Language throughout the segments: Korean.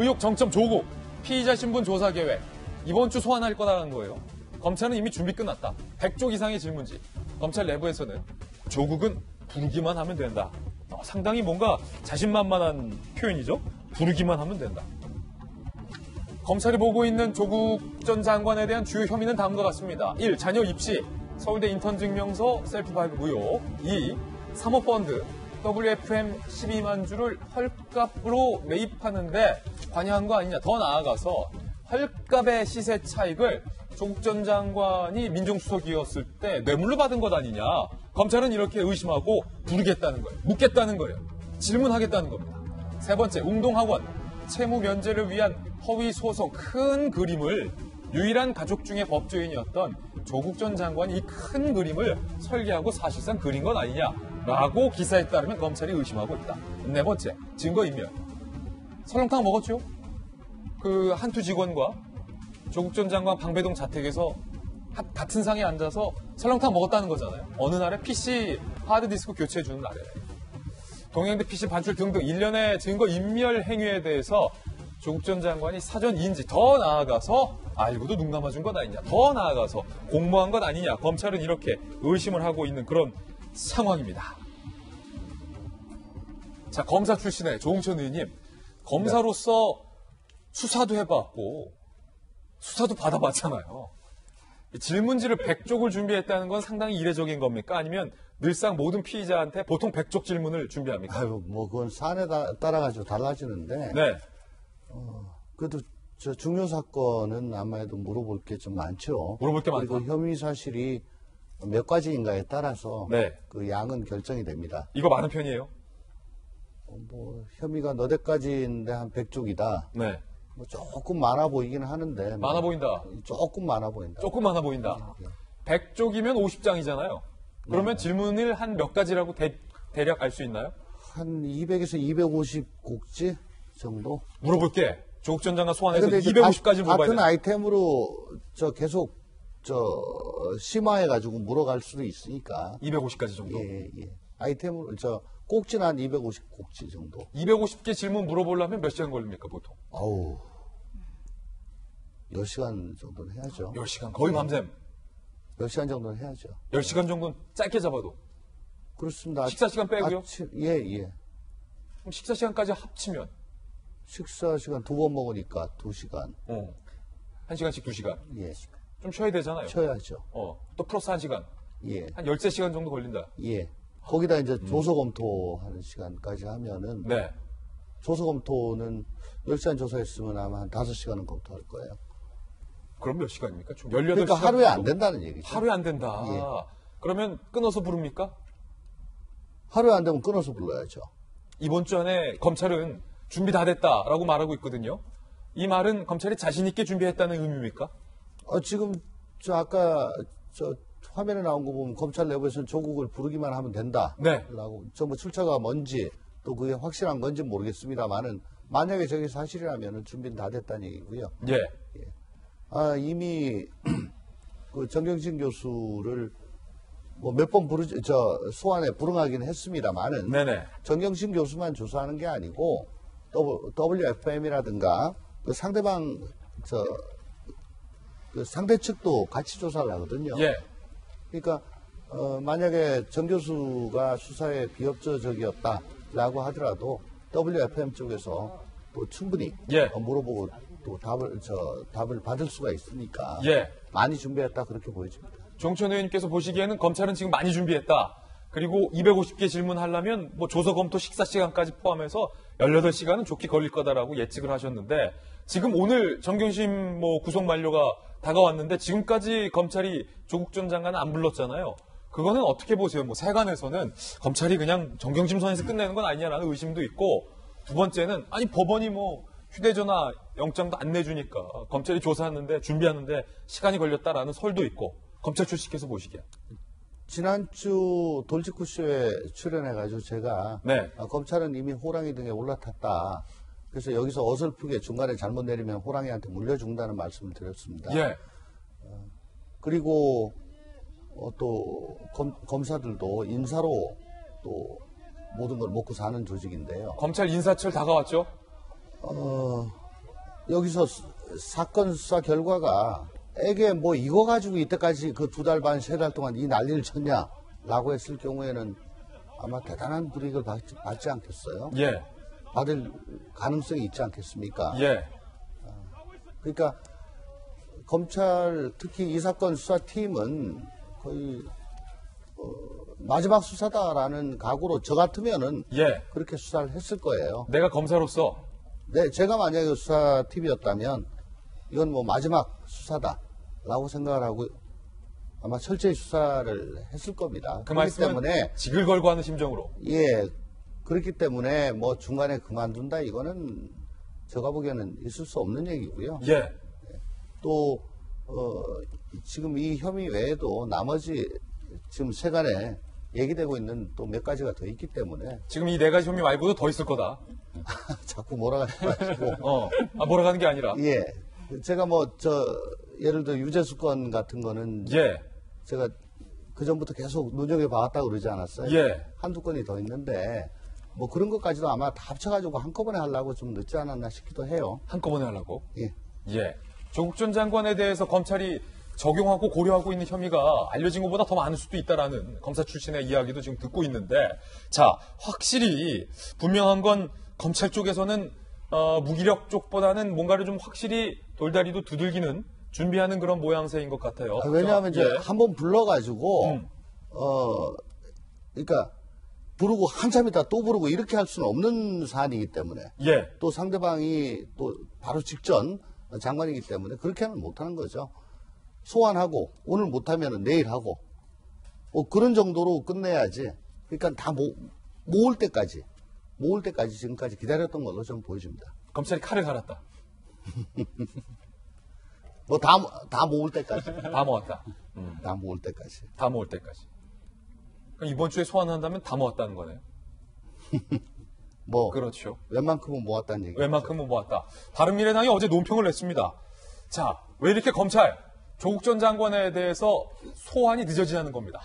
의혹 정점 조국 피의자 신분 조사 계획 이번 주 소환할 거다라는 거예요. 검찰은 이미 준비 끝났다. 100쪽 이상의 질문지. 검찰 내부에서는 조국은 부르기만 하면 된다. 어, 상당히 뭔가 자신만만한 표현이죠. 부르기만 하면 된다. 검찰이 보고 있는 조국 전 장관에 대한 주요 혐의는 다음과 같습니다. 1. 자녀 입시, 서울대 인턴 증명서 셀프 발급 의혹. 2. 사모펀드, WFM 12만 주를 헐값으로 매입하는데 관여한 거 아니냐. 더 나아가서 헐값의 시세 차익을 조국 전 장관이 민정수석이었을 때 뇌물로 받은 것 아니냐. 검찰은 이렇게 의심하고 부르겠다는 거예요. 묻겠다는 거예요. 질문하겠다는 겁니다. 세 번째, 웅동학원. 채무 면제를 위한 허위 소송 큰 그림을 유일한 가족 중에 법조인이었던 조국 전 장관이 이 큰 그림을 설계하고 사실상 그린 것 아니냐 라고 기사에 따르면 검찰이 의심하고 있다. 네 번째, 증거인멸. 설렁탕 먹었죠? 그 한투 직원과 조국 전 장관 방배동 자택에서 하- 같은 상에 앉아서 설렁탕 먹었다는 거잖아요. 어느 날에 PC 하드디스크 교체해주는 날에. 동행대 PC 반출 등등 일련의 증거 인멸 행위에 대해서 조국 전 장관이 사전 인지 더 나아가서 알고도 눈 감아준 것 아니냐 더 나아가서 공모한 것 아니냐 검찰은 이렇게 의심을 하고 있는 그런 상황입니다. 자 검사 출신의 조홍천 의원님 검사로서 수사도 해봤고 수사도 받아봤잖아요. 질문지를 100쪽을 준비했다는 건 상당히 이례적인 겁니까? 아니면 늘상 모든 피의자한테 보통 100쪽 질문을 준비합니까? 아유, 뭐, 그건 사안에 따- 따라가지고 달라지는데. 네. 그래도 저 중요 사건은 아마도 물어볼 게 좀 많죠. 물어볼 게 그리고 많다. 혐의 사실이 몇 가지인가에 따라서 네. 그 양은 결정이 됩니다. 이거 많은 편이에요? 뭐 혐의가 너댓 가지인데 한 100쪽이다. 네. 뭐 조금 많아 보이긴 하는데 뭐 많아 보인다. 조금 많아 보인다. 조금 많아 보인다. 100쪽이면 50장이잖아요. 그러면 질문을 한 몇 가지라고 대, 대략 알 수 있나요? 한 200에서 250 곡지 정도. 물어볼게. 조국 전 장관 소환해서 근데 이제 250까지 가- 물어봐야 같은 돼. 아이템으로 저 계속 저 심화해 가지고 물어갈 수도 있으니까. 250까지 정도. 예, 예. 아이템으로 저 꼭지는 한 250 꼭지 정도. 250개 질문 물어보려면 몇 시간 걸립니까, 보통? 아우. 10시간 정도는 해야죠. 10시간. 거의 밤샘. 10시간 정도는 해야죠. 10시간 정도는 짧게 잡아도. 그렇습니다. 식사 시간 빼고요? 아침- 예, 예. 그럼 식사 시간까지 합치면 식사 시간 두 번 먹으니까 2시간. 어. 1시간씩 2시간. 예. 좀 쉬어야 되잖아요. 쳐야죠. 어. 또 플러스 1시간. 예. 한 13시간 정도 걸린다. 예. 거기다 이제 조서 검토하는 시간까지 하면은 네. 조서 검토는 10시간 조사했으면 아마 한 5시간은 검토할 거예요. 그럼 몇 시간입니까? 총 18시간. 그러니까 하루에 안 된다는 얘기죠. 하루에 안 된다. 예. 그러면 끊어서 부릅니까? 하루에 안 되면 끊어서 불러야죠. 이번 주 안에 검찰은 준비 다 됐다라고 말하고 있거든요. 이 말은 검찰이 자신 있게 준비했다는 의미입니까? 어, 지금 저 아까 저 화면에 나온 거 보면 검찰 내부에서는 조국을 부르기만 하면 된다. 네. 라고 전부 출처가 뭔지 또 그게 확실한 건지 모르겠습니다만은 만약에 저게 사실이라면 준비는 다 됐다는 얘기고요. 예. 아, 이미 그 정경진 교수를 뭐 몇 번 부르 저 소환에 불응하긴 했습니다만은 네네. 정경심 교수만 조사하는 게 아니고 WFM이라든가 그 상대방 저 그 상대 측도 같이 조사를 하거든요. 예. 그러니까 어, 만약에 정 교수가 수사에 비협조적이었다라고 하더라도 WFM 쪽에서 또 충분히 예. 어, 물어보고 또 답을 저 답을 받을 수가 있으니까 예. 많이 준비했다 그렇게 보여집니다. 종천 의원님께서 보시기에는 검찰은 지금 많이 준비했다. 그리고 250개 질문하려면 뭐 조서 검토 식사 시간까지 포함해서 18시간은 좋게 걸릴 거다라고 예측을 하셨는데 지금 오늘 정경심 뭐 구속 만료가 다가왔는데 지금까지 검찰이 조국 전 장관은 안 불렀잖아요. 그거는 어떻게 보세요? 뭐 세간에서는 검찰이 그냥 정경심 선에서 끝내는 건 아니냐라는 의심도 있고 두 번째는 아니 법원이 뭐 휴대전화 영장도 안 내주니까 검찰이 조사하는데 준비하는데 시간이 걸렸다라는 설도 있고 검찰 출신께서 보시기에 지난주 돌직구쇼에 출연해가지고 제가 네. 아, 검찰은 이미 호랑이 등에 올라탔다. 그래서 여기서 어설프게 중간에 잘못 내리면 호랑이한테 물려준다는 말씀을 드렸습니다. 예 그리고 어, 또 검, 사들도 인사로 또 모든 걸 먹고 사는 조직인데요. 검찰 인사철 다가왔죠. 어, 여기서 수- 사건 수사 결과가 에게 뭐 이거 가지고 이때까지 그 두 달 반, 세 달 동안 이 난리를 쳤냐라고 했을 경우에는 아마 대단한 불이익을 받지, 받지 않겠어요? 예, 받을 가능성이 있지 않겠습니까? 예, 그러니까 검찰 특히 이 사건 수사팀은 거의 어, 마지막 수사다라는 각오로 저 같으면은 예. 그렇게 수사를 했을 거예요. 내가 검사로서 네, 제가 만약에 수사팀이었다면 이건 뭐 마지막 수사다라고 생각을 하고 아마 철저히 수사를 했을 겁니다. 그 그렇기 때문에 직을 걸고 하는 심정으로. 예 그렇기 때문에 뭐 중간에 그만둔다 이거는 제가 보기에는 있을 수 없는 얘기고요. 예, 또 어, 지금 이 혐의 외에도 나머지 지금 세간에 얘기되고 있는 또 몇 가지가 더 있기 때문에 지금 이 네 가지 혐의 말고도 더 있을 거다. 자꾸 몰아가지 마시고 어, 아, 몰아가는 게 아니라. 예 제가 뭐 저 예를 들어 유재수 건 같은 거는 예, 제가 그 전부터 계속 눈여겨 봐왔다고 그러지 않았어요? 예. 한두 건이 더 있는데 뭐 그런 것까지도 아마 다 합쳐가지고 한꺼번에 하려고 좀 늦지 않았나 싶기도 해요. 한꺼번에 하려고. 예. 예. 조국 전 장관에 대해서 검찰이 적용하고 고려하고 있는 혐의가 알려진 것보다 더 많을 수도 있다라는 검사 출신의 이야기도 지금 듣고 있는데, 자, 확실히 분명한 건 검찰 쪽에서는 어, 무기력 쪽보다는 뭔가를 좀 확실히 돌다리도 두들기는 준비하는 그런 모양새인 것 같아요. 아, 왜냐하면 이제 예. 한번 불러가지고 음. 어 그러니까 부르고 한참 있다 또 부르고 이렇게 할 수는 없는 사안이기 때문에 예. 또 상대방이 또 바로 직전 장관이기 때문에 그렇게 하면 못하는 거죠. 소환하고 오늘 못하면 내일 하고 뭐 그런 정도로 끝내야지. 그러니까 다 모, 모을 때까지 모을 때까지 지금까지 기다렸던 걸로 저는 보여집니다. 검찰이 칼을 갈았다. 뭐 다 다 모을 때까지 다 모았다. 다 모을 때까지. 다 모을 때까지. 이번 주에 소환한다면 다 모았다는 거네요. 뭐 그렇죠. 웬만큼은 모았다는 얘기. 웬만큼은 모았다. 바른미래당이 어제 논평을 냈습니다. 자, 왜 이렇게 검찰 조국 전 장관에 대해서 소환이 늦어지냐는 겁니다.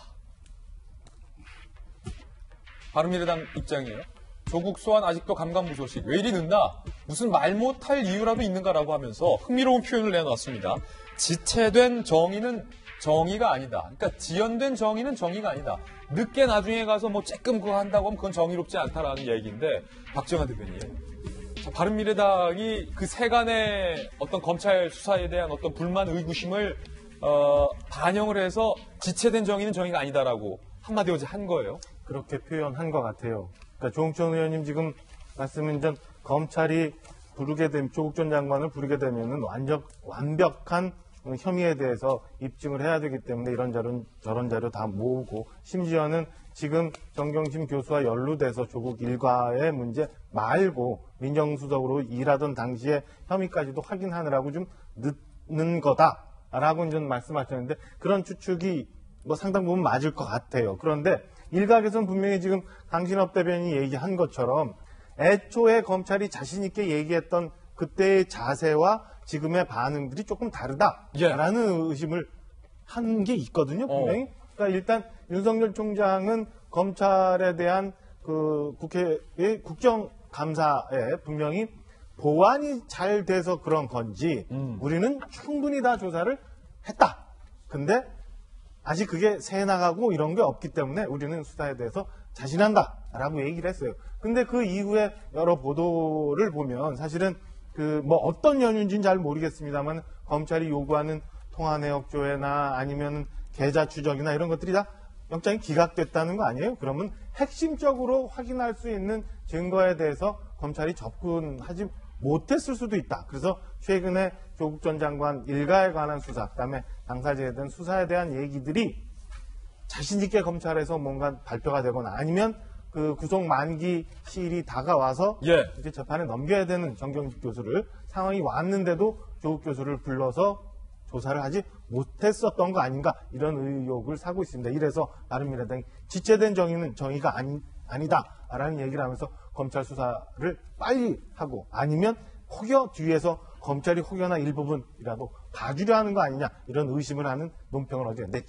바른미래당 입장이에요. 조국 소환 아직도 감감무소식. 왜 이리 늦나? 무슨 말 못할 이유라도 있는가라고 하면서 흥미로운 표현을 내놨습니다. 지체된 정의는 정의가 아니다. 그러니까 지연된 정의는 정의가 아니다. 늦게 나중에 가서 뭐 쬐끔 그거 한다고 하면 그건 정의롭지 않다라는 얘기인데 박정환 대표님. 자, 바른미래당이 그 세간의 어떤 검찰 수사에 대한 어떤 불만 의구심을 어, 반영을 해서 지체된 정의는 정의가 아니다라고 한마디 어제 한 거예요. 그렇게 표현한 것 같아요. 그러니까 조홍천 의원님 지금 말씀은 전 검찰이 부르게 되면 조국 전 장관을 부르게 되면은 완전 완벽한 혐의에 대해서 입증을 해야 되기 때문에 이런 자료 저런 자료 다 모으고 심지어는 지금 정경심 교수와 연루돼서 조국 일가의 문제 말고 민정수석으로 일하던 당시에 혐의까지도 확인하느라고 좀 늦는 거다라고 좀 말씀하셨는데 그런 추측이 뭐 상당 부분 맞을 것 같아요. 그런데 일각에서는 분명히 지금 강신업 대변인이 얘기한 것처럼 애초에 검찰이 자신 있게 얘기했던 그때의 자세와 지금의 반응들이 조금 다르다라는 의심을 한 게 있거든요. 분명히. 그러니까 일단 윤석열 총장은 검찰에 대한 그 국회의 국정감사에 분명히 보완이 잘 돼서 그런 건지 우리는 충분히 다 조사를 했다. 근데 아직 그게 새 나가고 이런 게 없기 때문에 우리는 수사에 대해서 자신한다라고 얘기를 했어요. 근데 그 이후에 여러 보도를 보면 사실은 그 뭐 어떤 연유인지는 잘 모르겠습니다만 검찰이 요구하는 통화 내역 조회나 아니면 계좌 추적이나 이런 것들이 다 영장이 기각됐다는 거 아니에요? 그러면 핵심적으로 확인할 수 있는 증거에 대해서 검찰이 접근하지 못했을 수도 있다. 그래서 최근에 조국 전 장관 일가에 관한 수사, 그다음에 당사자에 대한 수사에 대한 얘기들이 자신 있게 검찰에서 뭔가 발표가 되거나 아니면 그 구속 만기 시일이 다가와서 예. 이제 재판에 넘겨야 되는 정경직 교수를 상황이 왔는데도 조국 교수를 불러서 조사를 하지 못했었던 거 아닌가 이런 의혹을 사고 있습니다. 이래서 바른미래당이 지체된 정의는 정의가 아니, 아니다라는 얘기를 하면서 검찰 수사를 빨리 하고 아니면 혹여 뒤에서 검찰이 혹여나 일부분이라도 봐주려 하는 거 아니냐 이런 의심을 하는 논평을 어제 냈지요.